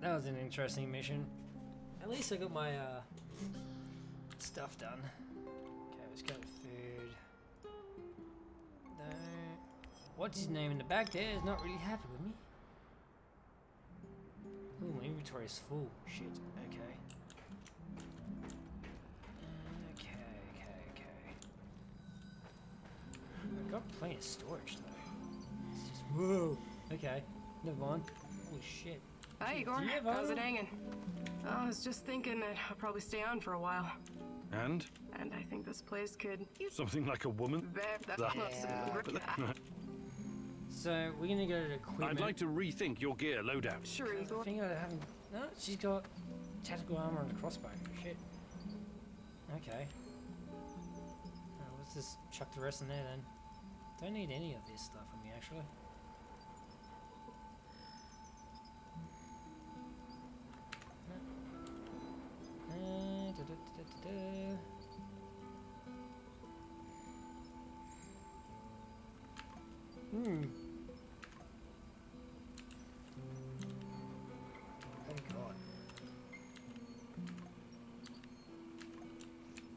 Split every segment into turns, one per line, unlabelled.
that was an interesting mission. At least I got my uh, stuff done. Okay, let's go food. No. What's his name in the back there is not really happy with me. Ooh, my inventory is full. Shit. Okay. Okay, okay, okay. I've got plenty of storage though. It's just whoa. Okay, never mind. Holy shit.
Hi, Igor.
you
How's it
other-
hanging? I was just thinking that I'll probably stay on for a while.
And?
And I think this place could
Something like a woman?
That's
Yeah. So we're gonna go to equipment.
I'd like to rethink your gear loadout.
Sure,
I
Igor.
think I haven't. No, she's got tactical armor and a crossbow. Shit. Okay. Uh, let's just chuck the rest in there then. Don't need any of this stuff from me actually. Hmm. Thank God.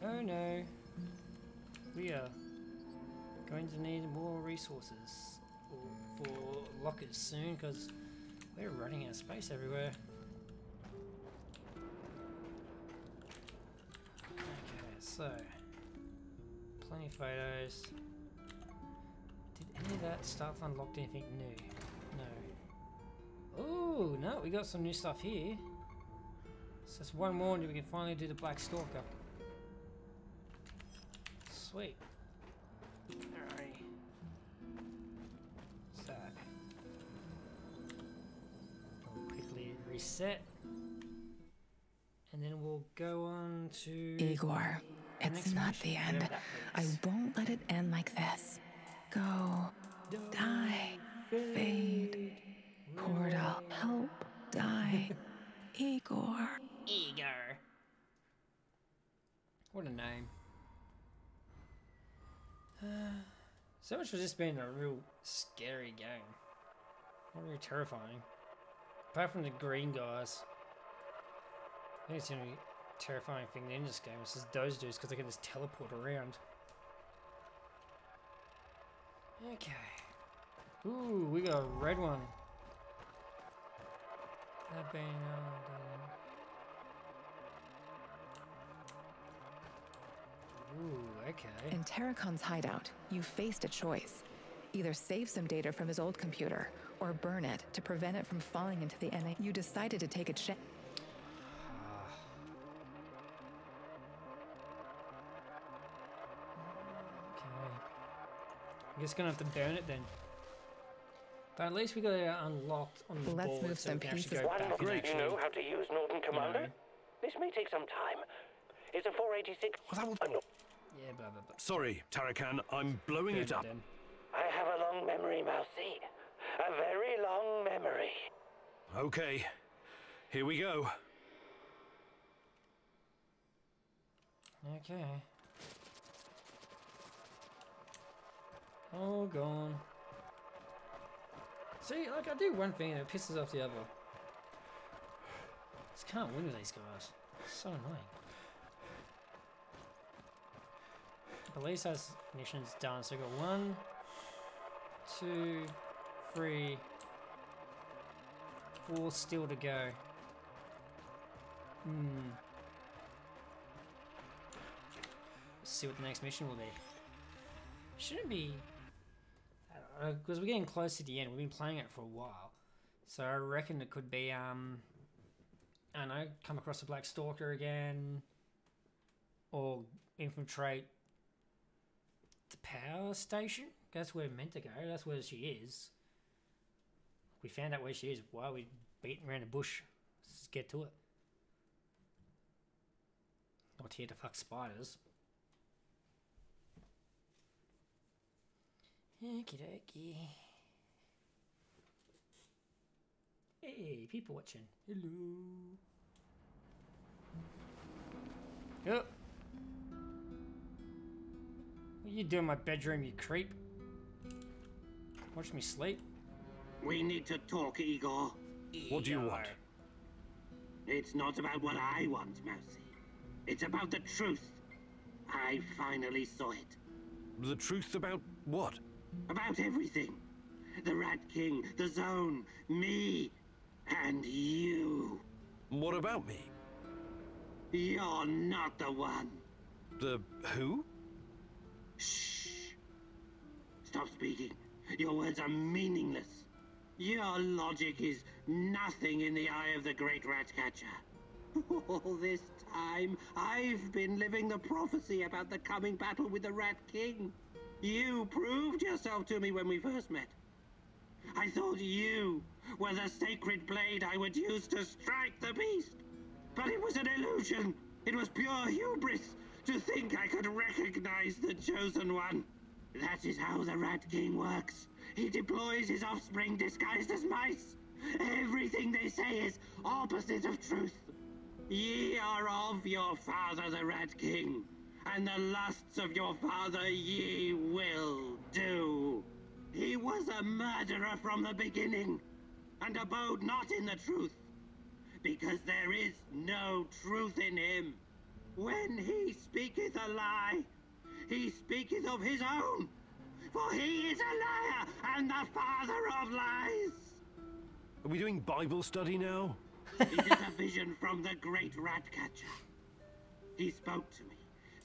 Oh no. We are going to need more resources for for lockers soon because we're running out of space everywhere. So plenty of photos. Did any of that stuff unlocked anything new? No. Oh, no, we got some new stuff here. So that's one more and we can finally do the Black Stalker. Sweet. Alright. So. We'll quickly reset. And then we'll go on to...
Igor, it's not the end. I won't let it end like this. Go, die, fade, portal, help, die. Igor.
Igor. What a name. Uh, so much for this being a real scary game. Not really terrifying. Apart from the green guys. I think it's the only terrifying thing in this game is just those dudes because they can just teleport around. Okay. Ooh, we got a red one. That being, uh, Ooh, okay.
In Tarakan's hideout, you faced a choice. Either save some data from his old computer, or burn it to prevent it from falling into the NAR. You decided to take a chance.
I guess gonna have to burn it then. But at least we got it unlocked on the
Let's
board
move
so we
some
can actually
pieces.
go
One,
back and
Great.
you know how to use Norton Commander?
know.
This may take some time. It's a 486.
Well, that would-
I'm not-
Yeah, blah blah blah.
Sorry, Tarakan, I'm blowing
Burn
it up.
then.
I have a long memory, Mousy. A very long memory.
Okay, here we go.
Okay. All gone. See, like I do one thing and it pisses off the other. Just can't win with these guys. It's so annoying. At least has missions done. So we got one, two, three, four still to go. Hmm. Let's see what the next mission will be. Shouldn't be. Because we're getting close to the end. We've been playing it for a while. So I reckon it could be, um. I don't know, come across the Black Stalker again. Or infiltrate the power station. That's where we're meant to go. That's where she is. We found out where she is. Why are we beating around the bush? Let's get to it. Not here to fuck spiders. Okie dokie. Hey, people watching. Hello. Yep. What you doing in my bedroom, you creep? Watch me sleep.
We need to talk, Igor.
What do you want?
It's not about what I want, Mousy. It's about the truth. I finally saw it.
The truth about what?
About everything. The Rat King, the Zone, me, and you.
What about me?
You're not the one.
The who?
Shh. Stop speaking. Your words are meaningless. Your logic is nothing in the eye of the great rat catcher. All this time, I've been living the prophecy about the coming battle with the Rat King. You proved yourself to me when we first met. I thought you were the sacred blade I would use to strike the beast. But it was an illusion. It was pure hubris to think I could recognize the Chosen One. That is how the Rat King works. He deploys his offspring disguised as mice. Everything they say is opposite of truth. Ye are of your father, the Rat King, and the lusts of your father ye will do. He was a murderer from the beginning, and abode not in the truth, because there is no truth in him. When he speaketh a lie, he speaketh of his own, for he is a liar and the father of lies.
Are we doing Bible study now?
It is a vision from the great rat catcher. He spoke to me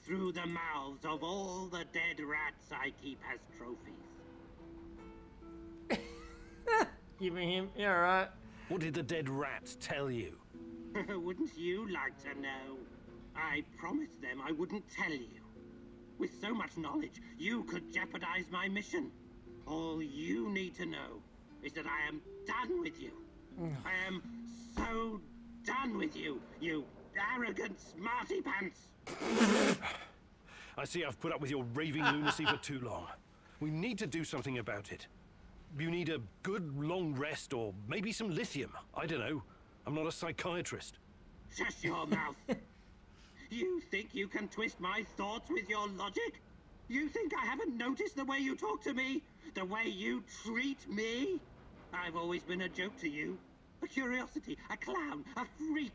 through the mouths of all the dead rats I keep as trophies.
Giving him, yeah, right.
What did the dead rats tell you?
wouldn't you like to know? I promised them I wouldn't tell you. With so much knowledge, you could jeopardize my mission. All you need to know is that I am done with you. Mm. I am so done with you, you arrogant smarty pants.
I see I've put up with your raving lunacy for too long. We need to do something about it. You need a good long rest or maybe some lithium. I don't know. I'm not a psychiatrist.
Shut your mouth. You think you can twist my thoughts with your logic? You think I haven't noticed the way you talk to me? The way you treat me? I've always been a joke to you. A curiosity, a clown, a freak.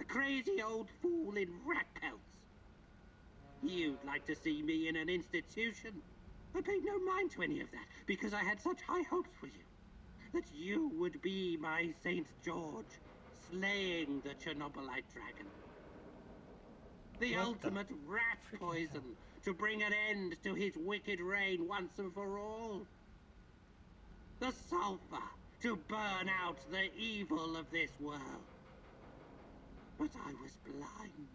A crazy old fool in rat pelts. You'd like to see me in an institution. I paid no mind to any of that because I had such high hopes for you. That you would be my Saint George, slaying the Chernobylite dragon. The ultimate rat poison to bring an end to his wicked reign once and for all. The sulfur to burn out the evil of this world. But I was blind.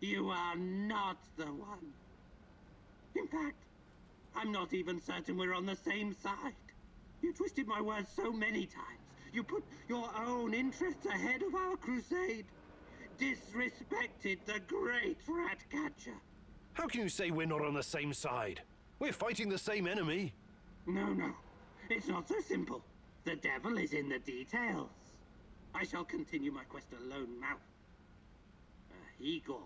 You are not the one. In fact, I'm not even certain we're on the same side. You twisted my words so many times. You put your own interests ahead of our crusade. Disrespected the great rat catcher.
How can you say we're not on the same side? We're fighting the same enemy.
No, no. It's not so simple. The devil is in the details. I shall continue my quest alone now. Igor.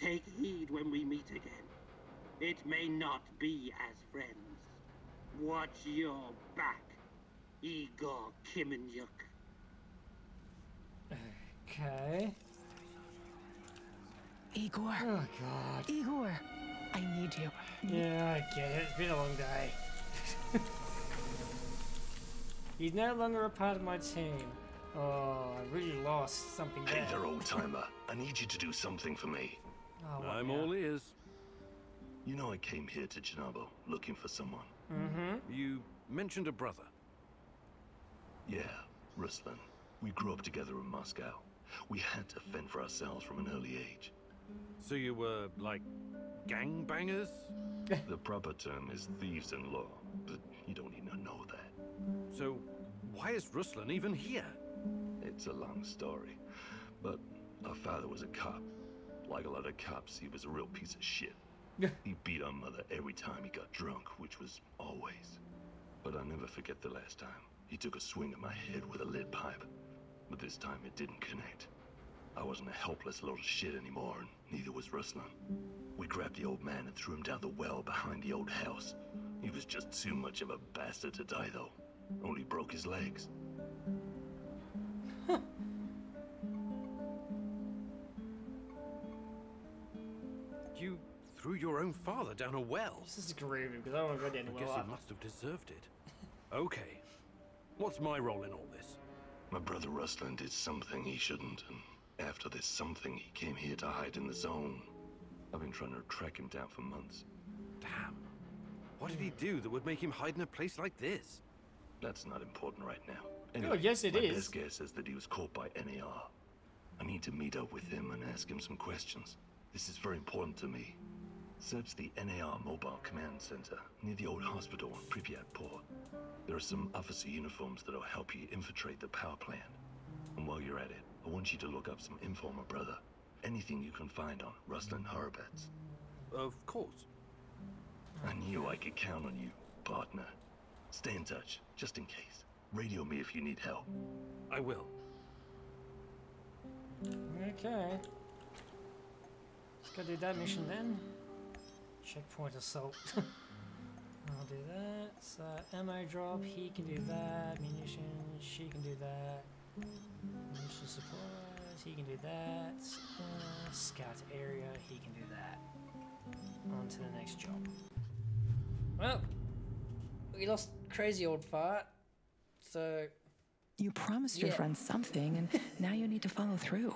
Take heed when we meet again. It may not be as friends. Watch your back, Igor Khymynuk.
Okay.
Igor.
Oh god.
Igor. I need you.
Yeah, I get it. It's been a long day. He's no longer a part of my team. Oh, I really lost something
Hey
there.
there, old timer. I need you to do something for me.
Oh, what
I'm
now?
all ears.
You know I came here to Chernobyl looking for someone. Mm-hmm.
You mentioned a brother.
Yeah, Ruslan. We grew up together in Moscow. We had to fend for ourselves from an early age.
So you were, like, gangbangers?
The proper term is thieves-in-law, but you don't even know that.
So why is Ruslan even here?
It's a long story. But our father was a cop. Like a lot of cops, he was a real piece of shit. Yeah. he beat our mother every time he got drunk, which was always. But I'll never forget the last time. He took a swing at my head with a lead pipe. But this time it didn't connect. I wasn't a helpless little shit anymore, and neither was Ruslan. We grabbed the old man and threw him down the well behind the old house. He was just too much of a bastard to die, though. Only broke his legs.
you threw your own father down a well.
This is groovy because I don't want to go down.
I guess he must have deserved it. okay. What's my role in all this?
My brother Ruslan did something he shouldn't, and after this something, he came here to hide in the zone. I've been trying to track him down for months.
Damn. What did he do that would make him hide in a place like this?
That's not important right now.
Oh, yes, it
my
is.
best guess is that he was caught by NAR. I need to meet up with him and ask him some questions. This is very important to me. Search the NAR Mobile Command Center near the old hospital in Pripyat Port. There are some officer uniforms that'll help you infiltrate the power plant. And while you're at it, I want you to look up some info on my brother. Anything you can find on Ruslan Horobets.
Of course.
I knew I could count on you, partner. Stay in touch, just in case. Radio me if you need help.
I will.
Okay. Let's go do that mission then. Checkpoint assault. I'll do that. So ammo drop, he can do that. Munitions, she can do that. Munition supplies, he can do that. Uh, scout area, he can do that. On to the next job. Well, we lost crazy old fart. So
You promised your
Yeah.
friend something, and now you need to follow through.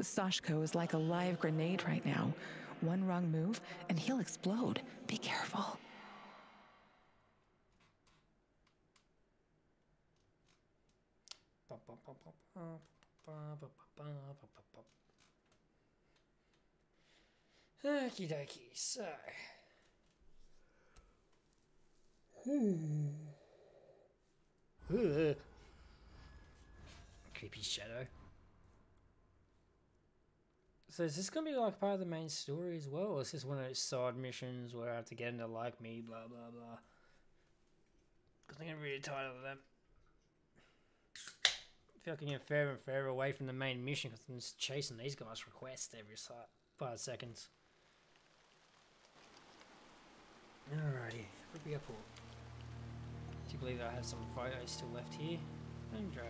Sashko is like a live grenade right now. One wrong move, and he'll explode. Be careful.
Okie dokie, so. Hmm. Creepy shadow. So is this gonna be like part of the main story as well, or is this one of those side missions where I have to get into like me, blah blah blah? Because I'm getting really tired of them. I feel like I'm getting further and further away from the main mission because I'm just chasing these guys' requests every five seconds. Alrighty, Ruby Airport. Do you believe I have some photos still left here? And drive.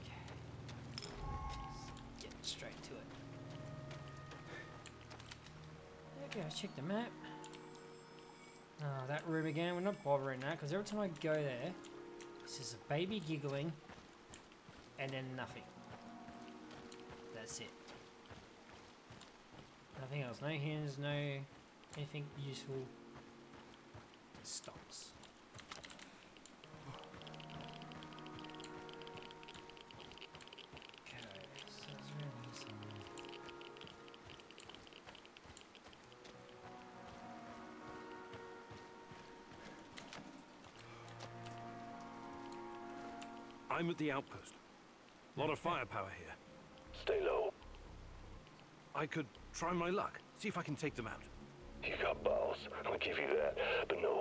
Okay. Let's get straight to it. Okay, let's check the map. Oh, that room again. We're not bothering that because every time I go there, this is a baby giggling and then nothing. That's it. Nothing else. No hints, no anything useful. It stops. Okay, so it's really somewhere.
I'm at the outpost. A lot of firepower here.
Stay low.
I could try my luck, see if I can take them out.
You got balls. I'll give you that. But no, lure them away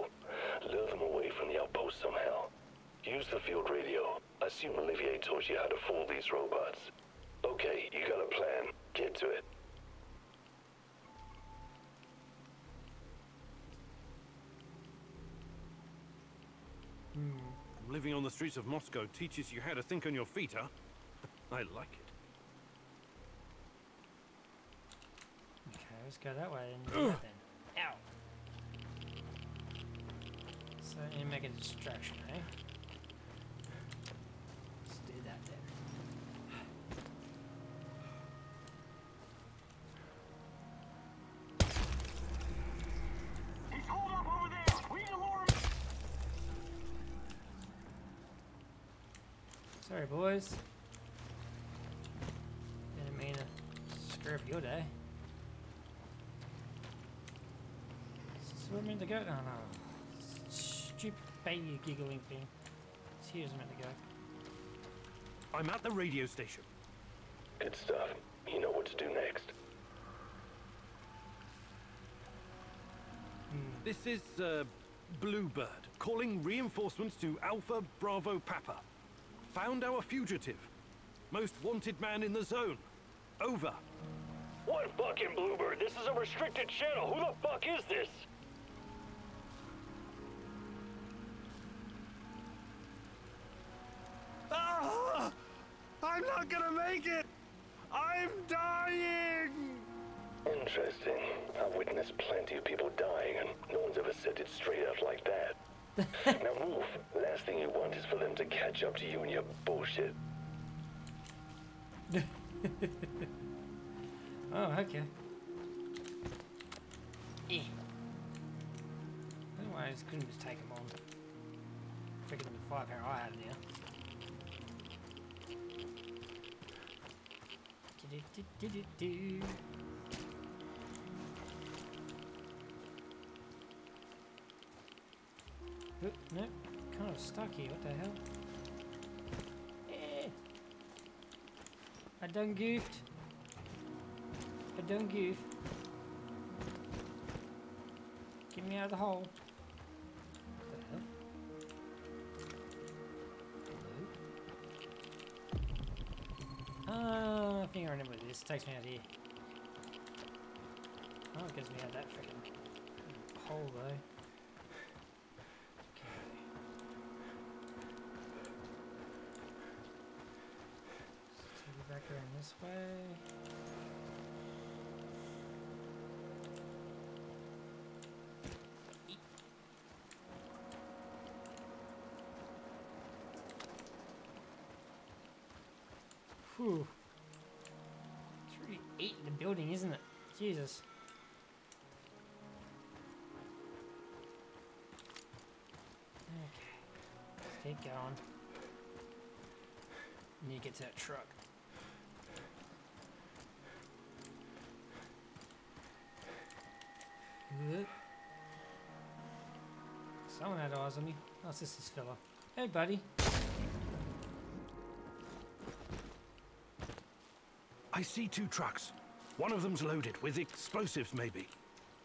from the somehow. Use the field radio. I assume Olivier taught you how to fool these robots. Okay, you got a plan. Get to it. Hmm.
Living on the streets of Moscow teaches you how to think on your feet, huh? I like it.
Okay, let's go that way and do that then. Ow! So you make a distraction, eh? Let's do that then.
He's holed up over there! We need to lure him!
Sorry, boys. Didn't mean to screw up your day. Is this where I'm meant to go? Oh no. Stupid baby giggling thing. It's here's meant to go.
I'm at the radio station.
Good stuff. You know what to do next.
This is, uh, Bluebird, calling reinforcements to Alpha Bravo Papa. Found our fugitive. Most wanted man in the zone. Over.
What fucking Bluebird? This is a restricted channel. Who the fuck is this?
I'm not gonna make it! I'm dying!
Interesting. I've witnessed plenty of people dying, and no one's ever said it straight out like that. now move. Last thing you want is for them to catch up to you and your bullshit.
Oh, okay. Eh. I don't know why I just couldn't just take them on. Freaking the firepower I have now. Do-do-do-do-do. Oh, no, kind of stuck here. What the hell? Eh. I done goofed. I done goof. Get me out of the hole. This. takes me out here. Oh, it gets me out that freaking hole though. Take it back around this way. Whew. Building, isn't it? Jesus. Okay. Let's keep going. Need to get to that truck. Someone had eyes on me. Oh, it's just this fella. Hey, buddy.
I see two trucks. One of them's loaded with explosives, maybe.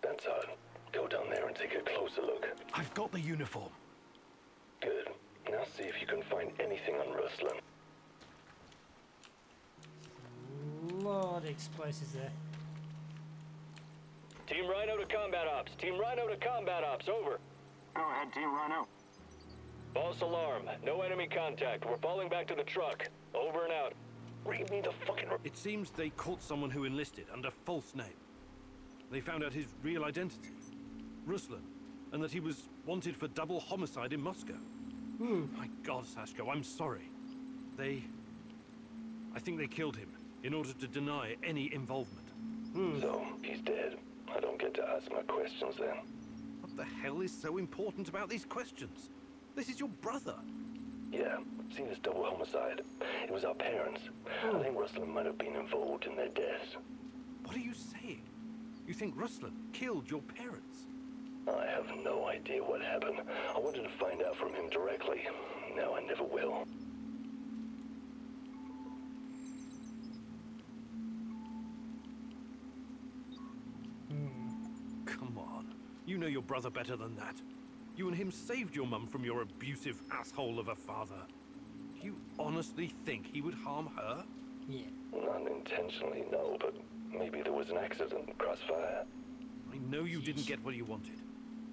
That's odd. Go down there and take a closer look.
I've got the uniform.
Good. Now see if you can find anything on Ruslan.
lot of explosives there.
Team Rhino to combat ops. Team Rhino to combat ops. Over.
Go ahead, Team Rhino.
False alarm. No enemy contact. We're falling back to the truck. Over and out.
Read me the fucking.
It seems they caught someone who enlisted under false name. They found out his real identity, Ruslan, and that he was wanted for double homicide in Moscow. Hmm. My God, Sashko, I'm sorry. They... I think they killed him in order to deny any involvement. Hmm.
So, he's dead. I don't get to ask my questions then.
What the hell is so important about these questions? This is your brother.
Yeah, seen as double homicide. It was our parents. I think Ruslan might have been involved in their deaths.
What are you saying? You think Ruslan killed your parents?
I have no idea what happened. I wanted to find out from him directly. Now I never will. Hmm.
Come on. You know your brother better than that. You and him saved your mum from your abusive asshole of a father. Do you honestly think he would harm her?
Yeah.
Not intentionally, no, but maybe there was an accident, crossfire.
I know you didn't get what you wanted,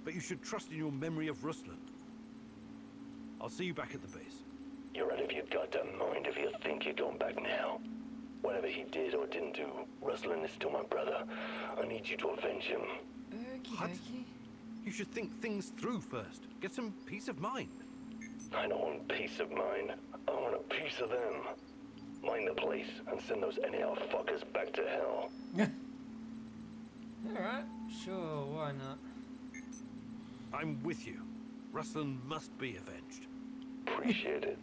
but you should trust in your memory of Ruslan. I'll see you back at the base.
You're out of your goddamn mind if you think you're going back now. Whatever he did or didn't do, Ruslan is still my brother. I need you to avenge him.
Okie
What?
dokie.
You should think things through first. Get some peace of mind.
I don't want peace of mind. I want a piece of them. Mind the place and send those anyhow fuckers back to hell.
Alright, sure, why not?
I'm with you. Ruslan must be avenged.
Appreciate it.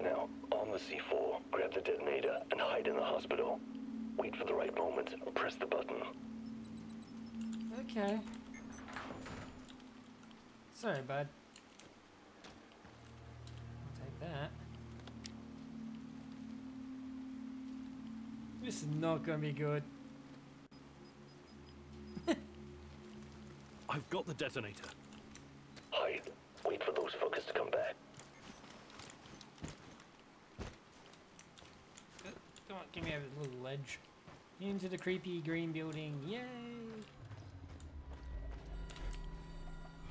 Now, on the C4, grab the detonator and hide in the hospital. Wait for the right moment and press the button.
Okay. Sorry, bud. I'll take that. This is not gonna be good.
I've got the detonator.
Hide. Wait for those fuckers to come back.
Come on, give me a little ledge. Into the creepy green building. Yay!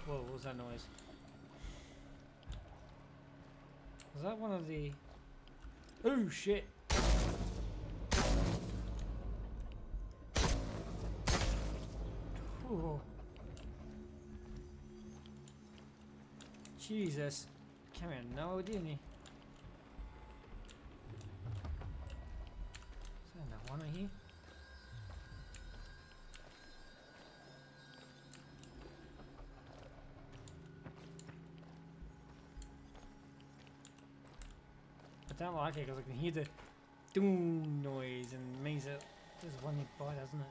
Whoa, what was that noise? Was that one of the... Oh, shit! Ooh. Jesus. on no, didn't he? Like it because I can hear the doom noise and it means that there's one nearby, doesn't it?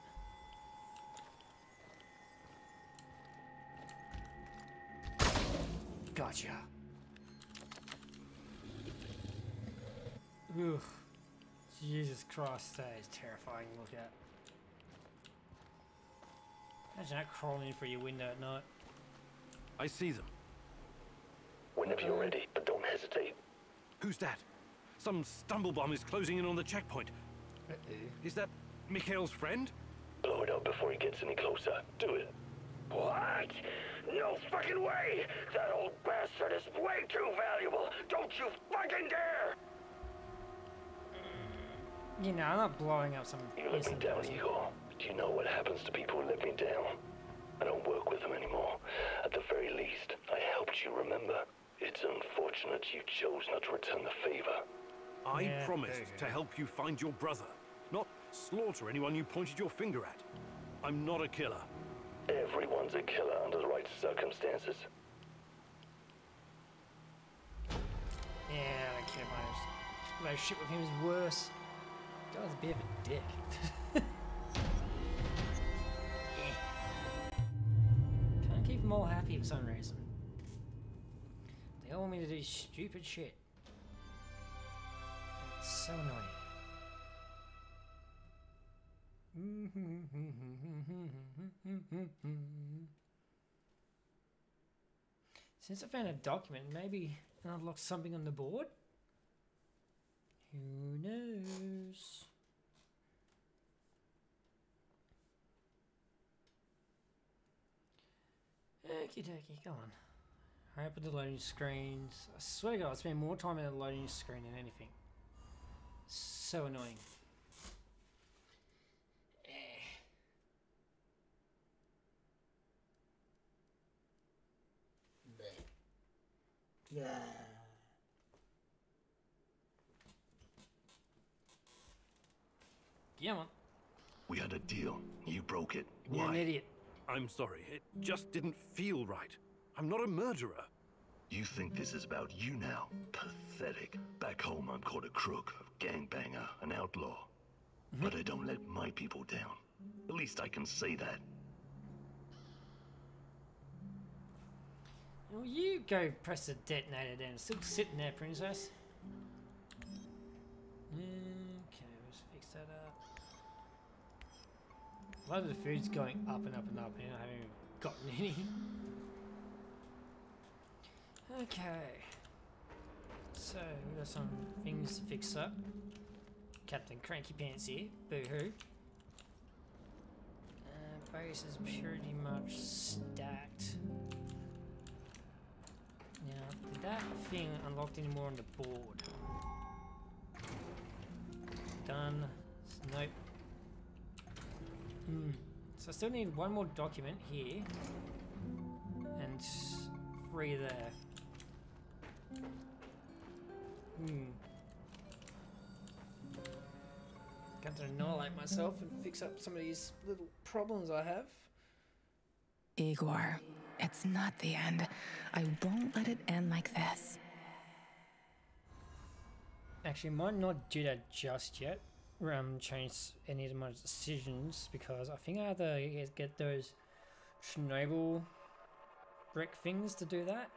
Gotcha. Ugh. Jesus Christ, that is terrifying to look at. Imagine that crawling in through your window at night.
I see them.
Whenever you're uh-huh. ready, but don't hesitate.
Who's that? Some stumblebum is closing in on the checkpoint.
Uh-oh.
Is that Mikhail's friend?
Blow it up before he gets any closer. Do it.
What? No fucking way! That old bastard is way too valuable! Don't you fucking dare!
You know, I'm not blowing up some
You let me down,
person.
Igor. Do you know what happens to people who let me down? I don't work with them anymore. At the very least, I helped you remember. It's unfortunate you chose not to return the favor.
I
Yeah,
promised to help you find your brother, not slaughter anyone you pointed your finger at. I'm not a killer.
Everyone's a killer under the right circumstances.
Yeah, I don't care about his relationship with him is worse. That was a bit of a dick. Eh. Can't keep them all happy for some reason. They all want me to do stupid shit. So annoying. Since I found a document, maybe I unlocked something on the board? Who knows? Okie dokie, come on. Hurry up with the loading screens. I swear to God, I spend more time in the loading screen than anything. So annoying. Eh. Yeah, man.
We had a deal. You broke it.
You're
Why?
an idiot.
I'm sorry, it just didn't feel right. I'm not a murderer.
You think this is about you now? Pathetic. Back home, I'm called a crook, a gangbanger, an outlaw. Mm-hmm. But I don't let my people down. At least I can say that.
Well, you go press the detonator then. Still sitting there, princess. Okay, let's fix that up. A lot of the food's going up and up and up, and I haven't even gotten any. Okay. So, we've got some things to fix up. Captain Cranky Pants here. Boo hoo. Uh, base is pretty much stacked. Now, did that thing unlocked any more on the board? Done. Nope. Hmm. So I still need one more document here. And three there. Hmm. Got to annihilate myself and fix up some of these little problems I have.
Igor, it's not the end. I won't let it end like this.
Actually, might not do that just yet. Um, change any of my decisions because I think I have to get- those Chernobyl brick things to do that.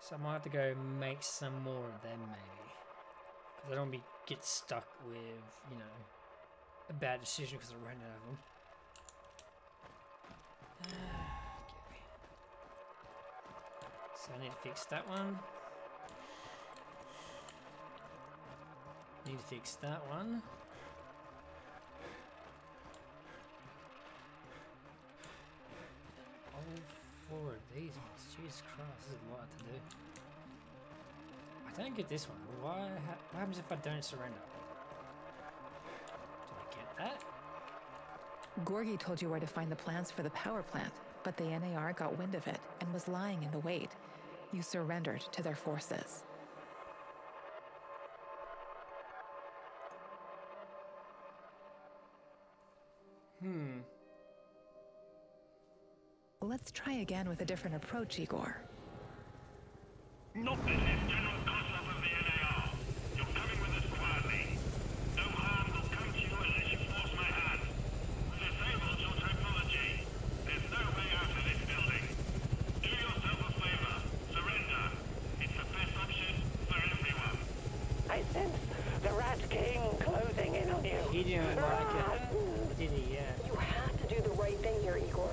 So I might have to go make some more of them maybe. Because I don't want to get stuck with, you know, a bad decision because I ran out of them. okay. So I need to fix that one. Need to fix that one. All four of these ones. Jesus Christ, this is a lot to do. I don't get this one. Why? Ha what happens if I don't surrender? Do I get that?
Gorgi told you where to find the plans for the power plant, but the NAR got wind of it and was lying in the wait. You surrendered to their forces.
Hmm.
Let's try again with a different approach, Igor.
Not this is General Kozlov of the NAR. You're coming with us quietly. No harm will come to you unless you force my hand. We've disabled your technology. There's no way out of this building. Do yourself a favor. Surrender. It's the best option for everyone.
I sense the Rat King closing in on you.
He didn't like it. Did he? Yeah.
You have to do the right thing here, Igor.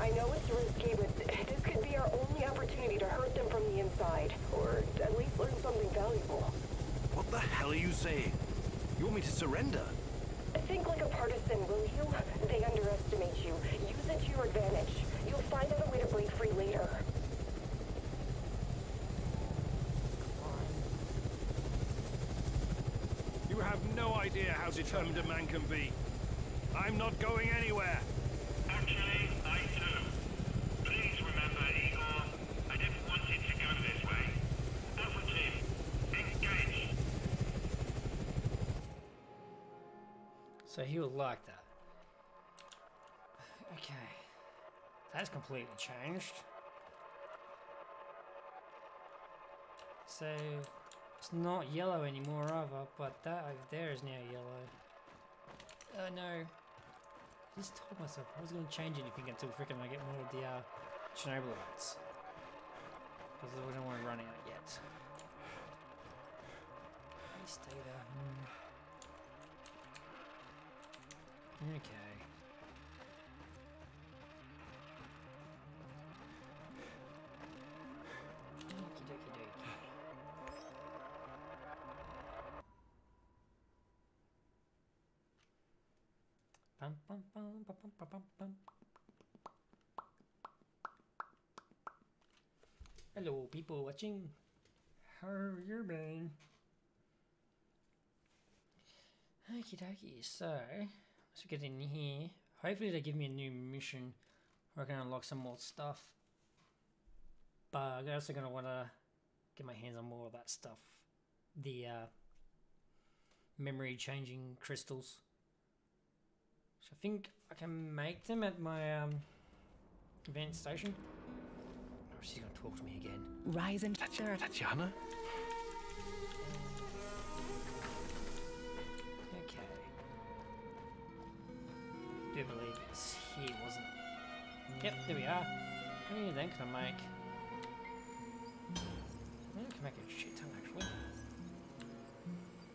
I know it's risky, but this could be our only opportunity to hurt them from the inside, or at least learn something valuable.
What the hell are you saying? You want me to surrender?
Think like a partisan, will you? They underestimate you. Use it to your advantage. You'll find out a way to break free later.
You have no idea how determined a man can be. I'm not going anywhere.
Actually, I do. Please remember, Igor, I didn't want it to go this way. Alpha team, engage.
So he would like that. Okay. That's completely changed. Not yellow anymore either, but that over there is now yellow. Oh no. I just told myself I wasn't going to change anything until freaking I get more of the uh, Chernobylites. Because we don't want to run out yet. Please stay there. Hmm. Okay. Bum, bum, bum, bum, bum, bum, bum, bum. Hello, people watching. How are you been? Okie dokie, so let's get in here. Hopefully they give me a new mission where I can unlock some more stuff. But I'm also gonna wanna get my hands on more of that stuff. The uh, memory changing crystals. So I think I can make them at my um, event station. Oh, she's gonna talk to me again.
Rise and
Tatiana, Tatiana?
Okay. Do believe it's here, wasn't it? Yep, there we are. How many then can I make? I can make a shit ton actually.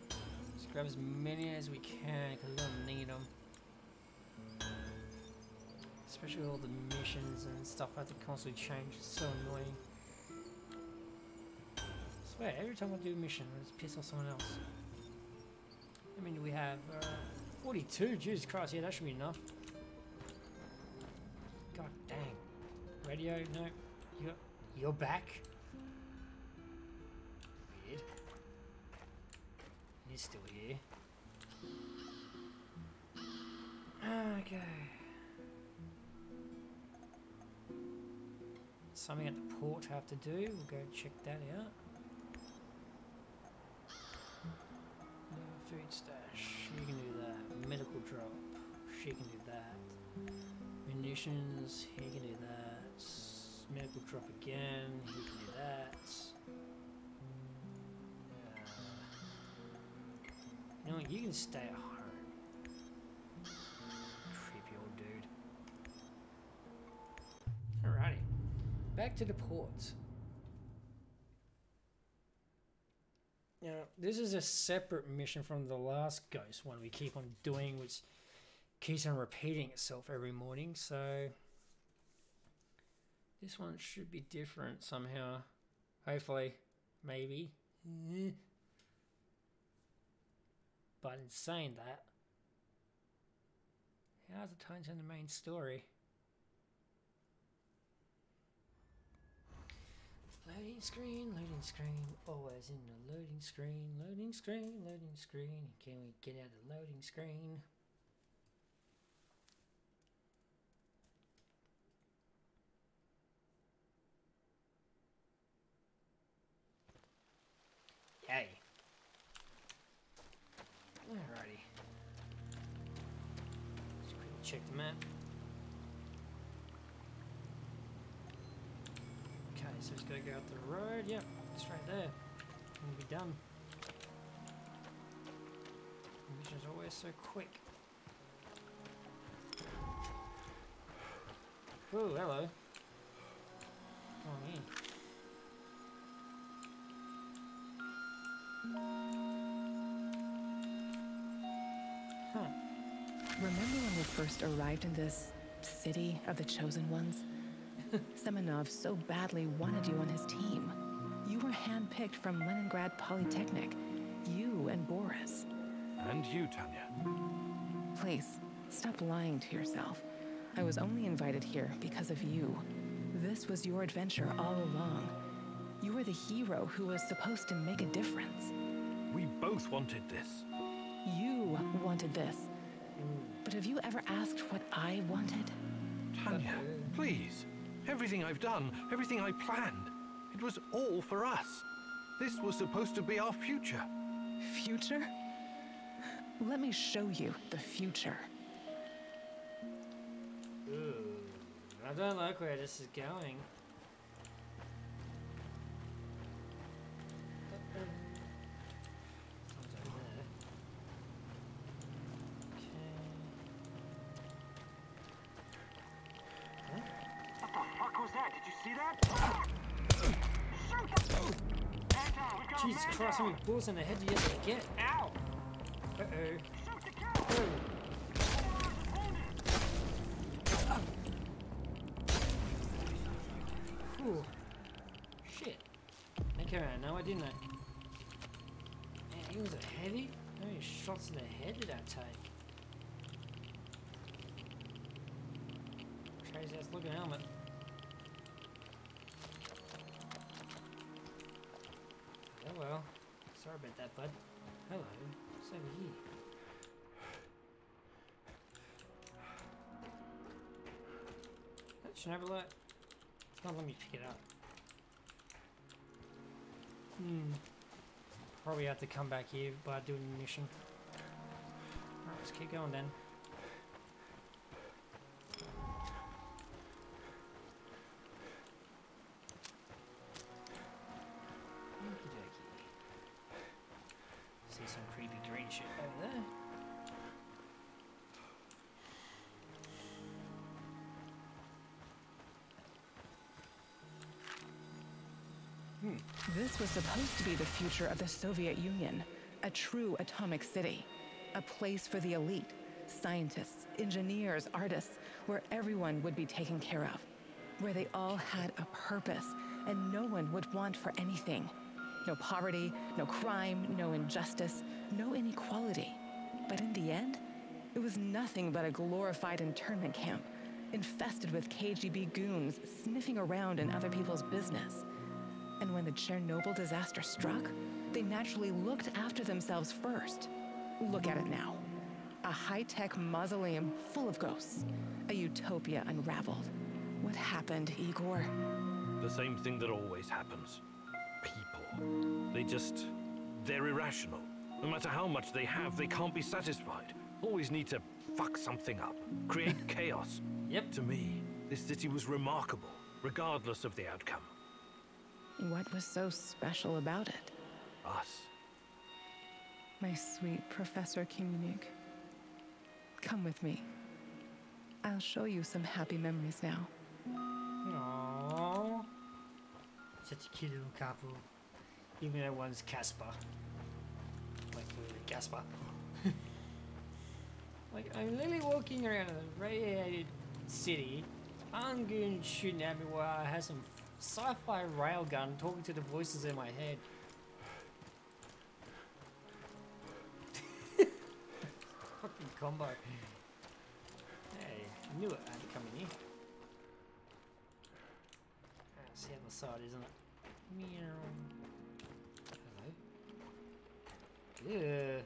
Let's grab as many as we can because we don't need them. Especially all the missions and stuff I have to constantly change. It's so annoying. I swear, every time I do a mission, I just piss off someone else. I mean, we have uh, 42. Jesus Christ, yeah, that should be enough. God dang. Radio, no. You're, you're back? Weird. He's still here. Okay. Something at the port I have to do. We'll go check that out. Food stash. She can do that. Medical drop. She can do that. Munitions. He can do that. Medical drop again. He can do that. Uh, you know what? You can stay at home. Back to the port. Now, this is a separate mission from the last ghost one we keep on doing, which keeps on repeating itself every morning, so this one should be different somehow. Hopefully. Maybe. But in saying that, how's it tied to the main story? Loading screen, loading screen, always in the loading screen, loading screen, loading screen. Can we get out of the loading screen? Yay. Alrighty. Just quickly check the map. Okay, so it's gotta go up the road. Yep, straight there. And we'll be done. Mission's always so quick. Ooh, hello. Come on in. Huh.
Remember when we first arrived in this city of the chosen ones? Semenov so badly wanted you on his team. You were handpicked from Leningrad Polytechnic. You and Boris.
And you, Tanya.
Please, stop lying to yourself. I was only invited here because of you. This was your adventure all along. You were the hero who was supposed to make a difference.
We both wanted this.
You wanted this. But have you ever asked what I wanted?
Tanya, please. Everything I've done, everything I planned, it was all for us. This was supposed to be our future.
Future? Let me show you the future.
Ooh, I don't like where this is going. How many balls in the head you to get? Ow! Uh-oh. Oh. Whew. Shit. Out of nowhere, didn't he was a heavy. How many shots in the head did that take? Crazy ass looking helmet. Oh well. Sorry about that, bud. Hello. What's over here? That Chevrolet? It's not letting me pick it up. Hmm. Probably have to come back here by doing the mission. Alright, let's keep going then.
This was supposed to be the future of the Soviet Union, a true atomic city, a place for the elite, scientists, engineers, artists, where everyone would be taken care of, where they all had a purpose and no one would want for anything. No poverty, no crime, no injustice, no inequality. But in the end, it was nothing but a glorified internment camp, infested with KGB goons sniffing around in other people's business. And when the Chernobyl disaster struck, they naturally looked after themselves first. Look at it now a high tech mausoleum full of ghosts, a utopia unraveled. What happened, Igor?
The same thing that always happens. People. They just. they're irrational. No matter how much they have, they can't be satisfied. Always need to fuck something up, create chaos.
Yep.
To me, this city was remarkable, regardless of the outcome.
What was so special about it?
Us.
My sweet Professor Khymynuk. Come with me. I'll show you some happy memories now.
Aww. Such a cute little couple. Even though one's Casper. Like literally Casper. like I'm literally walking around a radiated city. Ungoon shooting at me while I have some sci-fi railgun talking to the voices in my head. Fucking combo. Hey, I knew it had to come in here. That's the other side, isn't it? Meow. Hello. Yeah.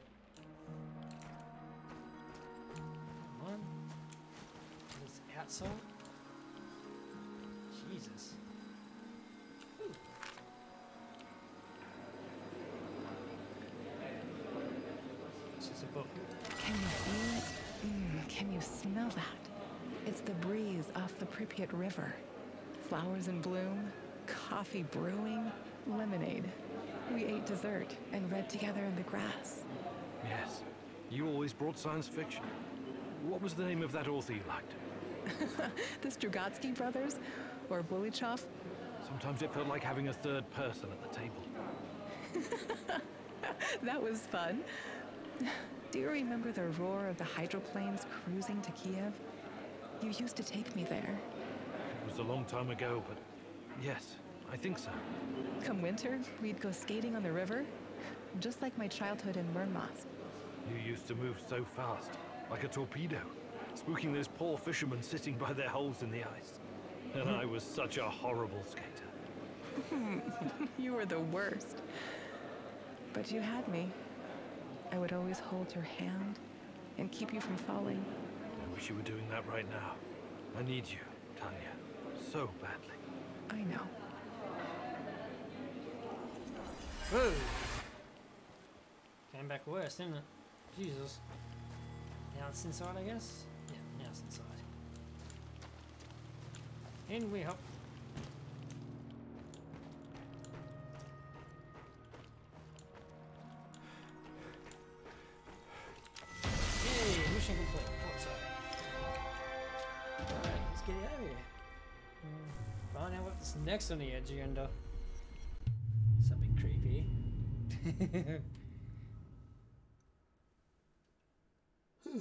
Come on. This outside. Jesus. Book.
Can you feel it? Mm, can you smell that? It's the breeze off the Pripyat River. Flowers in bloom, coffee brewing, lemonade. We ate dessert and read together in the grass.
Yes. You always brought science fiction. What was the name of that author you liked?
the Strugatsky brothers? Or Bulychev?
Sometimes it felt like having a third person at the table.
that was fun. Do you remember the roar of the hydroplanes cruising to Kiev? You used to take me there.
It was a long time ago, but yes, I think so.
Come winter, we'd go skating on the river, just like my childhood in Murmansk.
You used to move so fast, like a torpedo, spooking those poor fishermen sitting by their holes in the ice. And I was such a horrible skater.
you were the worst. But you had me. I would always hold your hand and keep you from falling.
I wish you were doing that right now. I need you, Tanya, so badly.
I know.
Whoa! Came back worse, didn't it? Jesus. Now it's inside, I guess? Yeah, now it's inside. In we hop. Next on the agenda. Something creepy.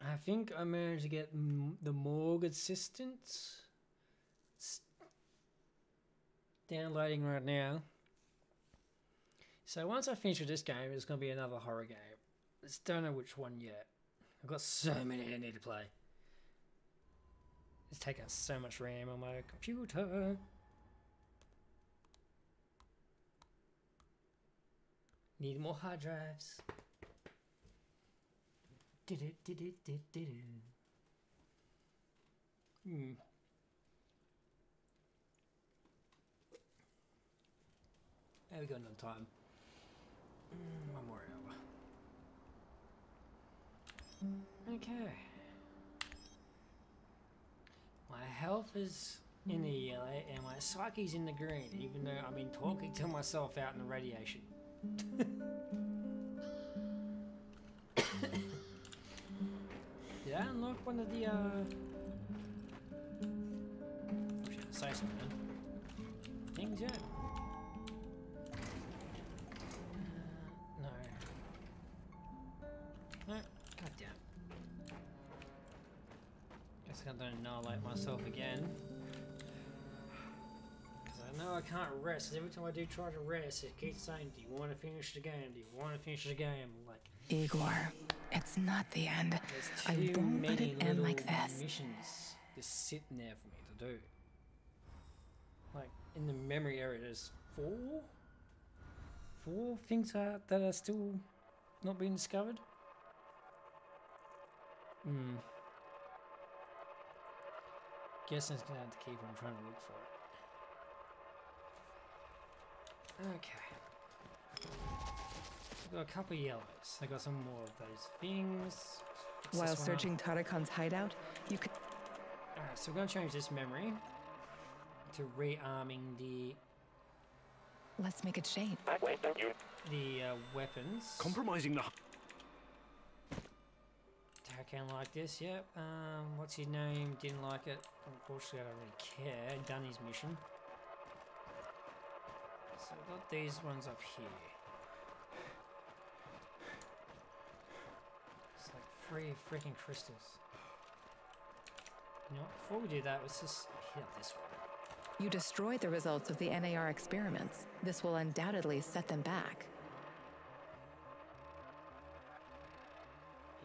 I think I managed to get the morgue assistant. Downloading right now. So once I finish with this game, it's going to be another horror game. Just don't know which one yet. I've got so many I need to play. It's taking so much RAM on my computer. Need more hard drives. Did it, did it, did did it. Hmm. How we got enough time? Mm, one more hour. Okay. My health is in the yellow and my psyche's in the green, even though I've been talking to myself out in the radiation. Did I unlock one of the, uh... Say something. Things yet? Gonna annihilate myself again. Because I know I can't rest. every time I do try to rest, it keeps saying, Do you want to finish the game? Do you want to finish the game? Like,
Igor, it's not the end. I won't let it end like this.
missions just sitting there for me to do. Like in the memory area, there's four, four things are, that are still not being discovered. Hmm. Guess I'm gonna have to keep on trying to look for it. Okay. I've got a couple of yellows. I got some more of those things. Fix
While
this one up.
searching Tarakan's hideout, you could.
Alright, so we're gonna change this memory to rearming the
Let's make it shade.
Wait,
the uh, weapons.
Compromising the.
Tarakan like this, yep. Um, what's his name? Didn't like it. Unfortunately, I don't really care. Done his mission. So I've got these ones up here. It's like three freaking crystals. You know, what, before we do that, let's just hit up this one.
You destroyed the results of the NAR experiments. This will undoubtedly set them back.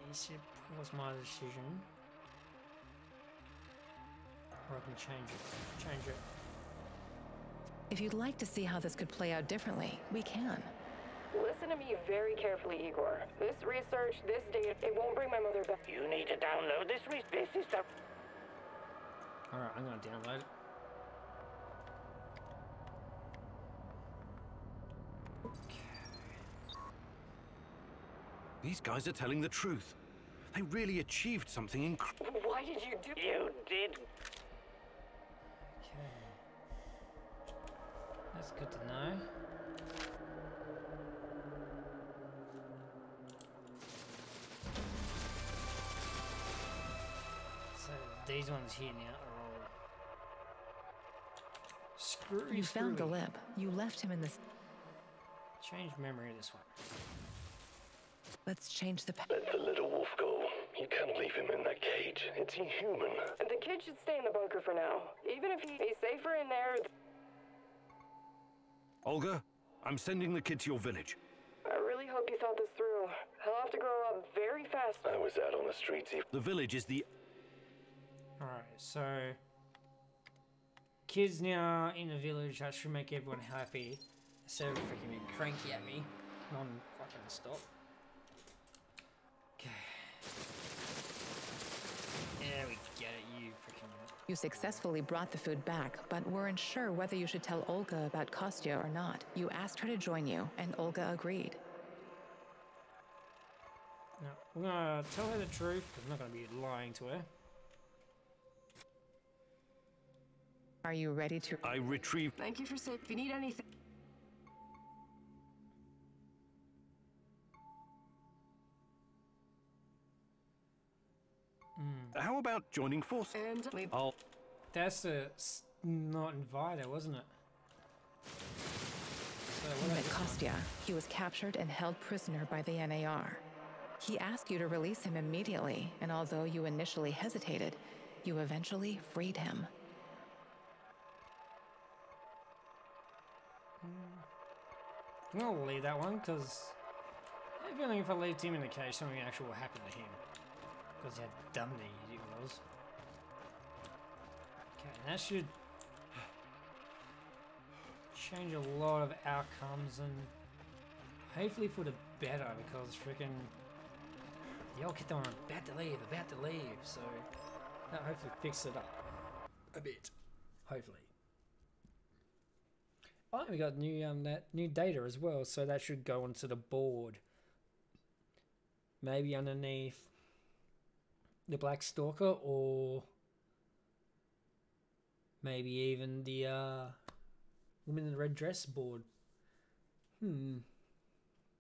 You should was my decision. Or I can change it. Change it.
If you'd like to see how this could play out differently, we can.
Listen to me very carefully, Igor. This research, this data, it won't bring my mother back.
You need to download this research. This is the...
Alright, I'm gonna download it.
These guys are telling the truth. They really achieved something incredible.
Why did you do
You did.
Okay. That's good to know. So these ones here now are all screwy.
You found
screwy.
Galeb. You left him in this.
Change memory of this one.
Let's change the. Pa-
Let the little wolf go. You can't leave him in that cage. It's inhuman.
The kid should stay in the bunker for now. Even if he, he's safer in there,
Olga, I'm sending the kid to your village.
I really hope you thought this through. He'll have to grow up very fast.
I was out on the streets.
The village is the.
Alright, so kids now in the village, that should make everyone happy. Instead of freaking being cranky at me. Non fucking stop. There we get it, you freaking
You successfully brought the food back, but weren't sure whether you should tell Olga about Kostya or not. You asked her to join you, and Olga agreed.
No, we're gonna tell her the truth, 'cause I'm not gonna be lying to her.
Are you ready to?
I retrieved.
Thank you for saying. If you need anything.
About joining forces?
And leave.
I'll. Oh.
That's a s- not invited, wasn't it? So what
You
about
met
this one?
Kostya. He was captured and held prisoner by the NAR. He asked you to release him immediately, and although you initially hesitated, you eventually freed him.
I'm gonna leave that one because I have a feeling if I leave him in the cage, something actual will happen to him. Because how dumb the Okay, that should change a lot of outcomes and hopefully for the better because freaking old kid on about to leave, about to leave, so that hopefully fix it up a bit. Hopefully. Oh, we got new um that new data as well, so that should go onto the board. Maybe underneath the Black Stalker, or maybe even the uh, woman in the red dress board. Hmm.